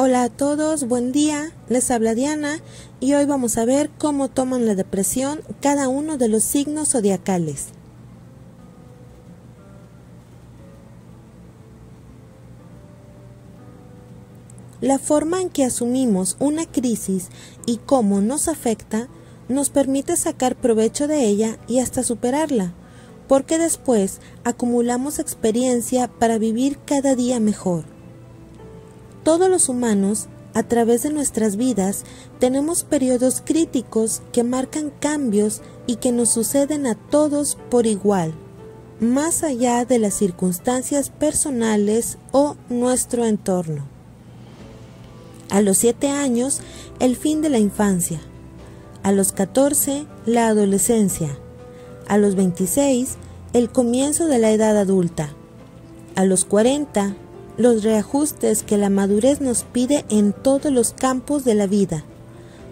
Hola a todos, buen día, les habla Diana y hoy vamos a ver cómo toman la depresión cada uno de los signos zodiacales. La forma en que asumimos una crisis y cómo nos afecta nos permite sacar provecho de ella y hasta superarla, porque después acumulamos experiencia para vivir cada día mejor. Todos los humanos, a través de nuestras vidas, tenemos periodos críticos que marcan cambios y que nos suceden a todos por igual, más allá de las circunstancias personales o nuestro entorno. A los 7 años, el fin de la infancia. A los 14, la adolescencia. A los 26, el comienzo de la edad adulta. A los 40, los reajustes que la madurez nos pide en todos los campos de la vida.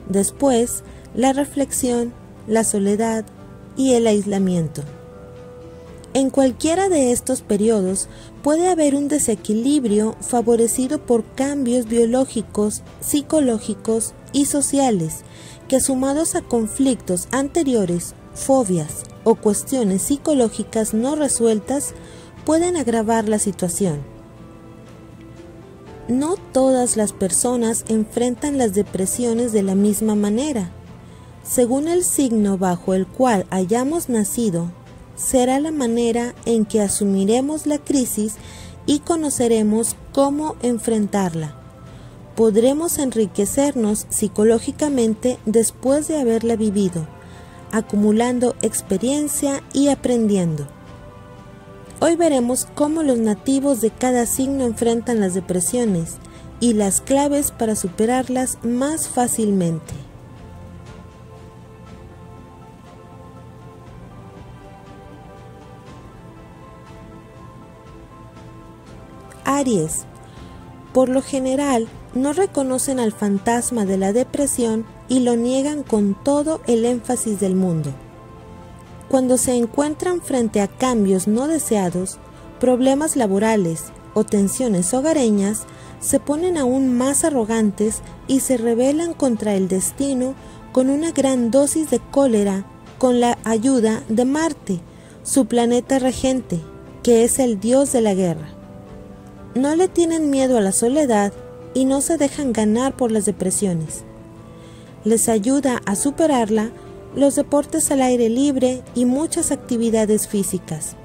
Después, la reflexión, la soledad y el aislamiento. En cualquiera de estos periodos puede haber un desequilibrio favorecido por cambios biológicos, psicológicos y sociales que sumados a conflictos anteriores, fobias o cuestiones psicológicas no resueltas pueden agravar la situación. No todas las personas enfrentan las depresiones de la misma manera. Según el signo bajo el cual hayamos nacido, será la manera en que asumiremos la crisis y conoceremos cómo enfrentarla. Podremos enriquecernos psicológicamente después de haberla vivido, acumulando experiencia y aprendiendo. Hoy veremos cómo los nativos de cada signo enfrentan las depresiones y las claves para superarlas más fácilmente. Aries. Por lo general, no reconocen al fantasma de la depresión y lo niegan con todo el énfasis del mundo. Cuando se encuentran frente a cambios no deseados, problemas laborales o tensiones hogareñas, se ponen aún más arrogantes y se rebelan contra el destino con una gran dosis de cólera con la ayuda de Marte, su planeta regente, que es el dios de la guerra. No le tienen miedo a la soledad y no se dejan ganar por las depresiones. Les ayuda a superarla los deportes al aire libre y muchas actividades físicas.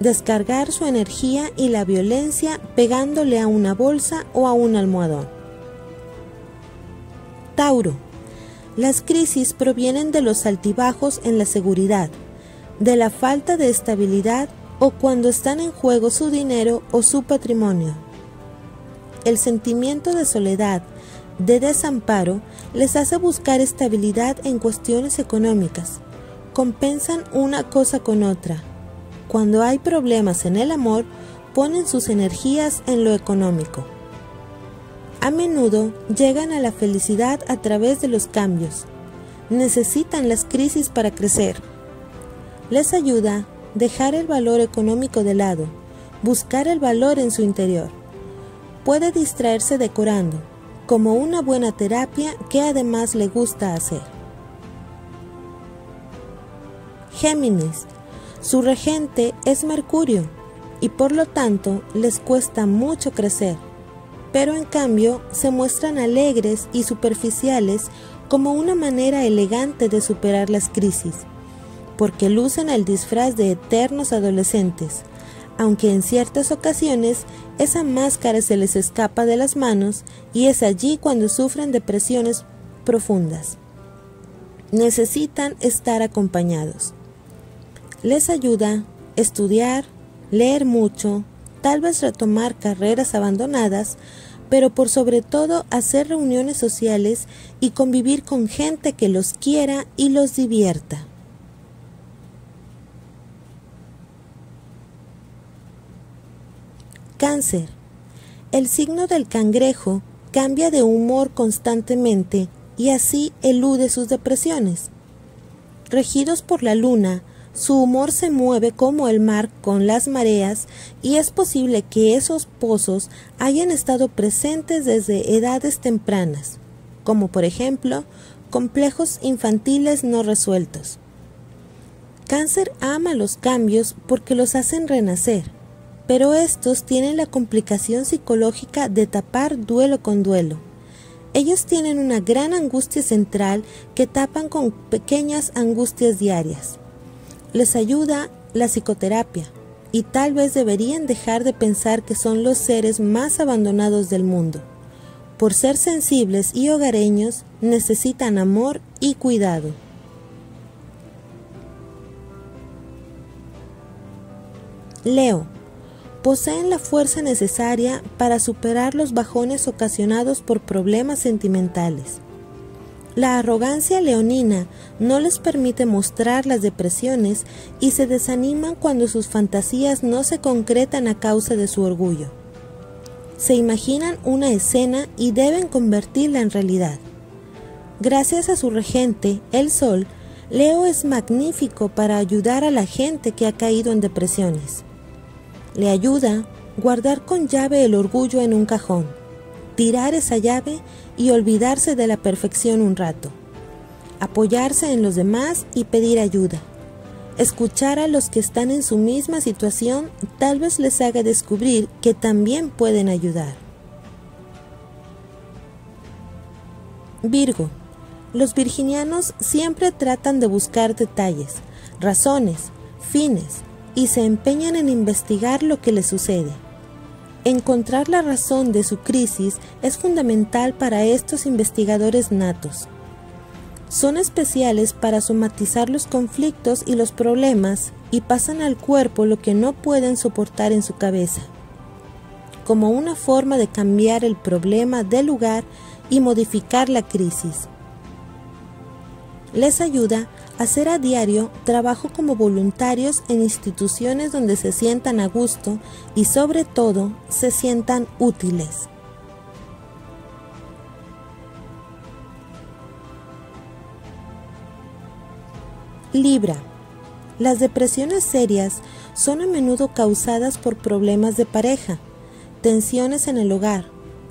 Descargar su energía y la violencia pegándole a una bolsa o a un almohadón. Tauro. Las crisis provienen de los altibajos en la seguridad, de la falta de estabilidad o cuando están en juego su dinero o su patrimonio. El sentimiento de soledad, de desamparo les hace buscar estabilidad en cuestiones económicas. Compensan una cosa con otra. Cuando hay problemas en el amor, ponen sus energías en lo económico. A menudo llegan a la felicidad a través de los cambios. Necesitan las crisis para crecer. Les ayuda dejar el valor económico de lado, buscar el valor en su interior. Puede distraerse decorando, como una buena terapia que además le gusta hacer. Géminis. Su regente es Mercurio y por lo tanto les cuesta mucho crecer, pero en cambio se muestran alegres y superficiales como una manera elegante de superar las crisis, porque lucen el disfraz de eternos adolescentes, aunque en ciertas ocasiones esa máscara se les escapa de las manos y es allí cuando sufren depresiones profundas. Necesitan estar acompañados. Les ayuda estudiar, leer mucho, tal vez retomar carreras abandonadas, pero por sobre todo hacer reuniones sociales y convivir con gente que los quiera y los divierta. Cáncer. El signo del cangrejo cambia de humor constantemente y así elude sus depresiones. Regidos por la luna, Su humor se mueve como el mar con las mareas y es posible que esos pozos hayan estado presentes desde edades tempranas, como por ejemplo complejos infantiles no resueltos. Cáncer ama los cambios porque los hacen renacer, pero estos tienen la complicación psicológica de tapar duelo con duelo. Ellos tienen una gran angustia central que tapan con pequeñas angustias diarias les ayuda la psicoterapia y tal vez deberían dejar de pensar que son los seres más abandonados del mundo. Por ser sensibles y hogareños necesitan amor y cuidado. Leo. Poseen la fuerza necesaria para superar los bajones ocasionados por problemas sentimentales. La arrogancia leonina no les permite mostrar las depresiones y se desaniman cuando sus fantasías no se concretan a causa de su orgullo. Se imaginan una escena y deben convertirla en realidad. Gracias a su regente, el Sol, Leo es magnífico para ayudar a la gente que ha caído en depresiones. Le ayuda guardar con llave el orgullo en un cajón, tirar esa llave y olvidarse de la perfección un rato, apoyarse en los demás y pedir ayuda. Escuchar a los que están en su misma situación tal vez les haga descubrir que también pueden ayudar. Virgo. Los virginianos siempre tratan de buscar detalles, razones, fines y se empeñan en investigar lo que les sucede. Encontrar la razón de su crisis es fundamental para estos investigadores natos. Son especiales para somatizar los conflictos y los problemas y pasan al cuerpo lo que no pueden soportar en su cabeza, como una forma de cambiar el problema de lugar y modificar la crisis. Les ayuda hacer a diario trabajo como voluntarios en instituciones donde se sientan a gusto y sobre todo se sientan útiles. Libra. Las depresiones serias son a menudo causadas por problemas de pareja, tensiones en el hogar,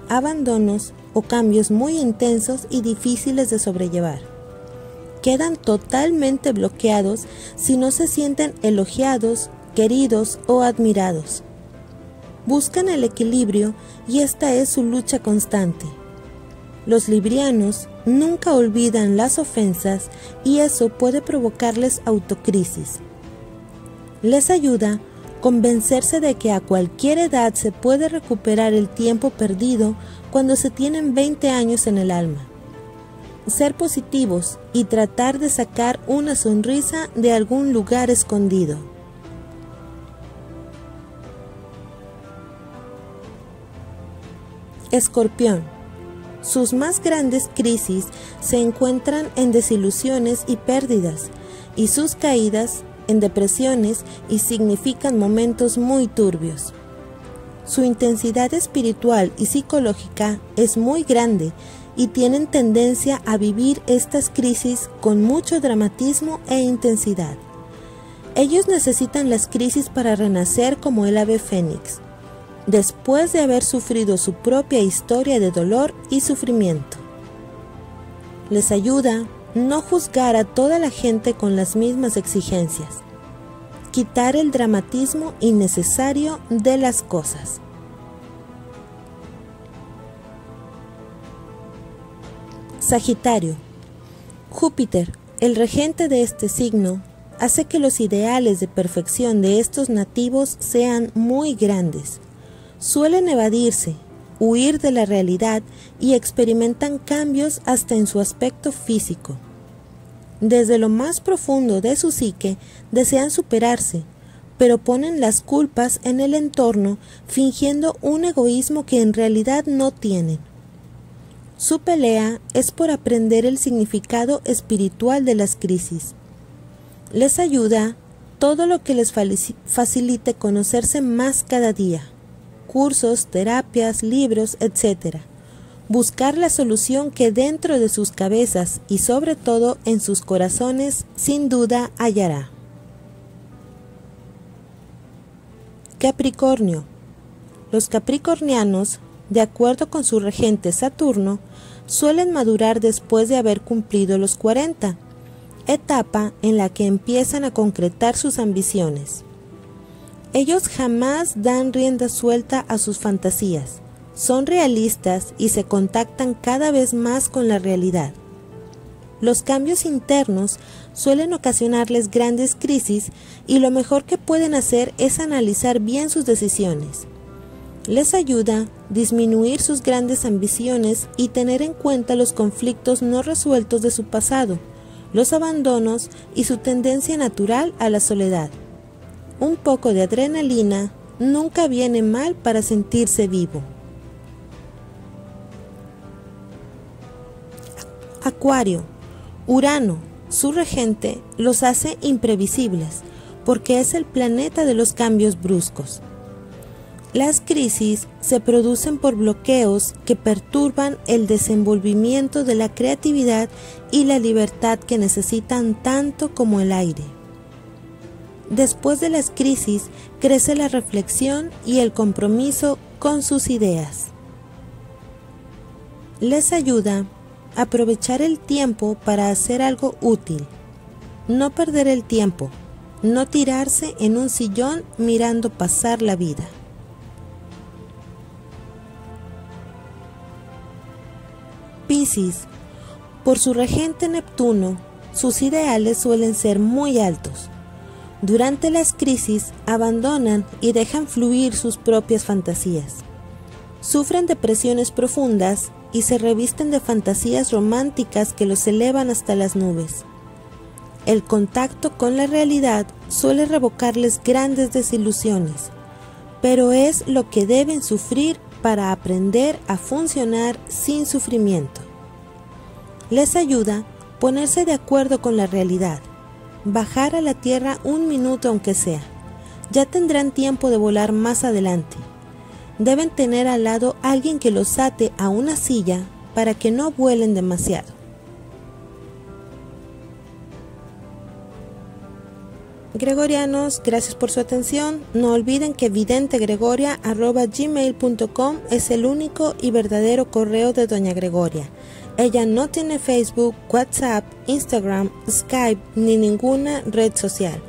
abandonos o cambios muy intensos y difíciles de sobrellevar quedan totalmente bloqueados si no se sienten elogiados, queridos o admirados. Buscan el equilibrio y esta es su lucha constante. Los librianos nunca olvidan las ofensas y eso puede provocarles autocrisis. Les ayuda convencerse de que a cualquier edad se puede recuperar el tiempo perdido cuando se tienen 20 años en el alma ser positivos y tratar de sacar una sonrisa de algún lugar escondido. Escorpión. Sus más grandes crisis se encuentran en desilusiones y pérdidas, y sus caídas en depresiones y significan momentos muy turbios. Su intensidad espiritual y psicológica es muy grande y tienen tendencia a vivir estas crisis con mucho dramatismo e intensidad. Ellos necesitan las crisis para renacer como el ave fénix, después de haber sufrido su propia historia de dolor y sufrimiento. Les ayuda no juzgar a toda la gente con las mismas exigencias, quitar el dramatismo innecesario de las cosas. Sagitario. Júpiter, el regente de este signo, hace que los ideales de perfección de estos nativos sean muy grandes. Suelen evadirse, huir de la realidad y experimentan cambios hasta en su aspecto físico. Desde lo más profundo de su psique desean superarse, pero ponen las culpas en el entorno fingiendo un egoísmo que en realidad no tienen. Su pelea es por aprender el significado espiritual de las crisis. Les ayuda todo lo que les facilite conocerse más cada día. Cursos, terapias, libros, etc. Buscar la solución que dentro de sus cabezas y sobre todo en sus corazones sin duda hallará. Capricornio. Los capricornianos, de acuerdo con su regente Saturno, suelen madurar después de haber cumplido los 40, etapa en la que empiezan a concretar sus ambiciones. Ellos jamás dan rienda suelta a sus fantasías, son realistas y se contactan cada vez más con la realidad. Los cambios internos suelen ocasionarles grandes crisis y lo mejor que pueden hacer es analizar bien sus decisiones. Les ayuda disminuir sus grandes ambiciones y tener en cuenta los conflictos no resueltos de su pasado, los abandonos y su tendencia natural a la soledad. Un poco de adrenalina nunca viene mal para sentirse vivo. Acuario Urano, su regente, los hace imprevisibles, porque es el planeta de los cambios bruscos. Las crisis se producen por bloqueos que perturban el desenvolvimiento de la creatividad y la libertad que necesitan tanto como el aire. Después de las crisis crece la reflexión y el compromiso con sus ideas. Les ayuda aprovechar el tiempo para hacer algo útil. No perder el tiempo, no tirarse en un sillón mirando pasar la vida. Por su regente Neptuno, sus ideales suelen ser muy altos. Durante las crisis abandonan y dejan fluir sus propias fantasías. Sufren depresiones profundas y se revisten de fantasías románticas que los elevan hasta las nubes. El contacto con la realidad suele revocarles grandes desilusiones, pero es lo que deben sufrir para aprender a funcionar sin sufrimiento. Les ayuda ponerse de acuerdo con la realidad, bajar a la tierra un minuto aunque sea. Ya tendrán tiempo de volar más adelante deben tener al lado alguien que los ate a una silla para que no vuelen demasiado. Gregorianos, gracias por su atención. No olviden que videntegregoria.gmail.com es el único y verdadero correo de Doña Gregoria. Ella no tiene Facebook, WhatsApp, Instagram, Skype ni ninguna red social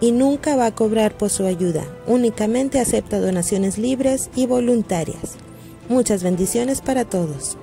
y nunca va a cobrar por su ayuda. Únicamente acepta donaciones libres y voluntarias. Muchas bendiciones para todos.